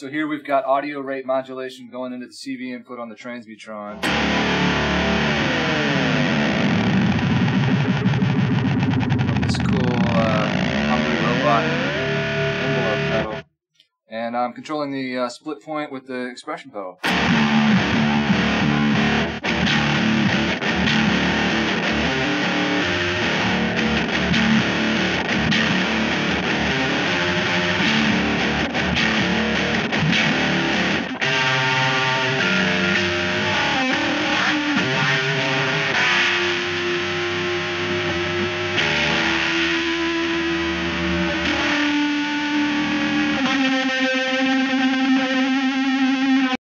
So here we've got audio rate modulation going into the CV input on the Transmutron. This cool uh, Hungry robot envelope pedal. And I'm controlling the uh, split point with the expression pedal.